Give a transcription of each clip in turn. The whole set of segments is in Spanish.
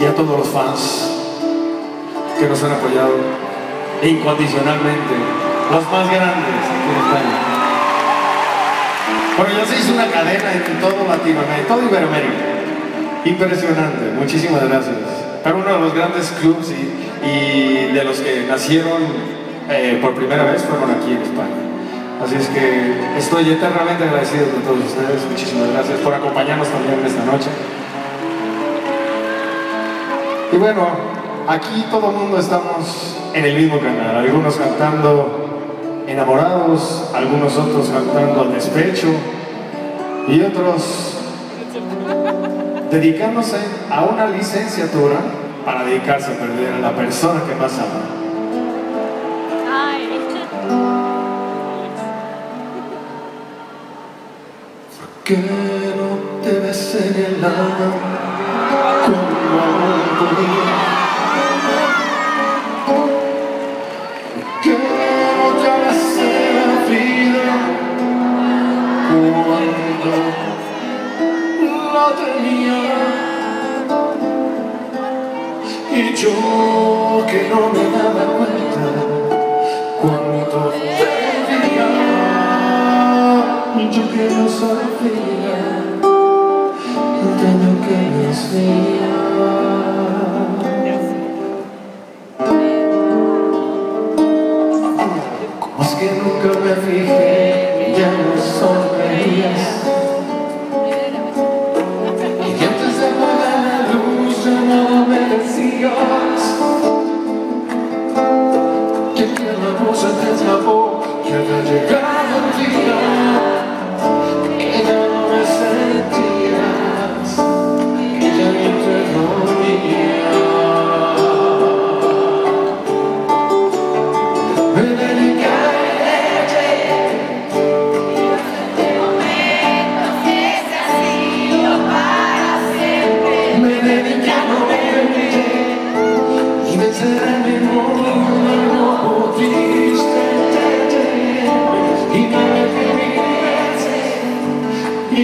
y a todos los fans que nos han apoyado incondicionalmente, los más grandes aquí en España. Bueno, ya se hizo una cadena en todo Latinoamérica, todo Iberoamérica. Impresionante, muchísimas gracias. Pero uno de los grandes clubs y, y de los que nacieron eh, por primera vez fueron aquí en España. Así es que estoy eternamente agradecido con todos ustedes. Muchísimas gracias por acompañarnos también esta noche. Y bueno, aquí todo el mundo estamos en el mismo canal. Algunos cantando enamorados, algunos otros cantando al despecho y otros dedicándose a una licenciatura para dedicarse a perder a la persona que más ama. que no te ves en el alma y yo que no me daba cuenta cuando te veía yo que no sabía de lo que decía Como Amen.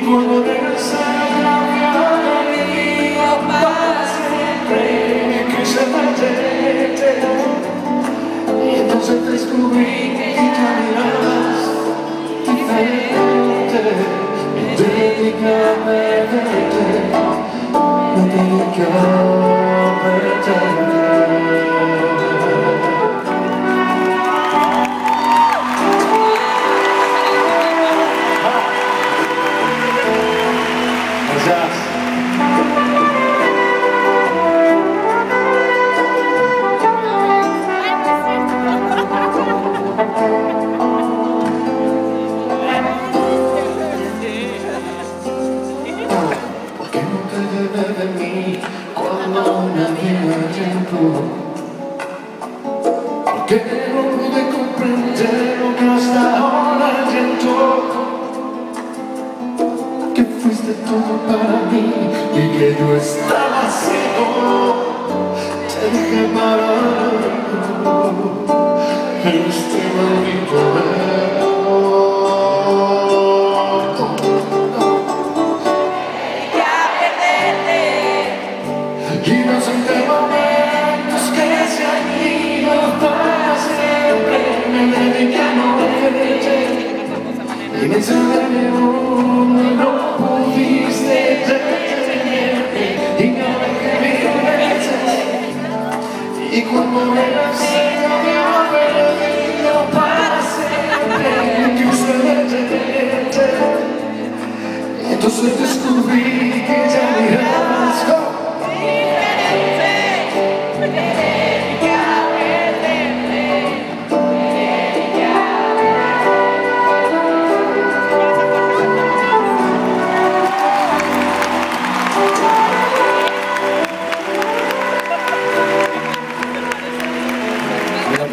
Y cuando regresaba había venido para siempre quise perderte y entonces descubrí que ya mirabas diferente me dediqué a cuando nadie me tiempo? ¿Por qué no pude comprender lo que hasta ahora siento? Que fuiste todo para mí y que yo estaba ciego Te dejé parado Y encerré uno y no pudiste detenerme Y no me Y cuando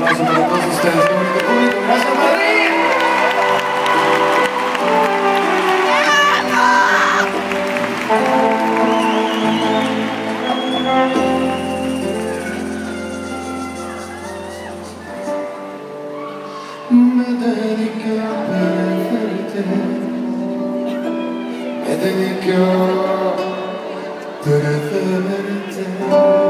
aplauso para todos ustedes. Me dediqué a perderte. Me dediqué a perder.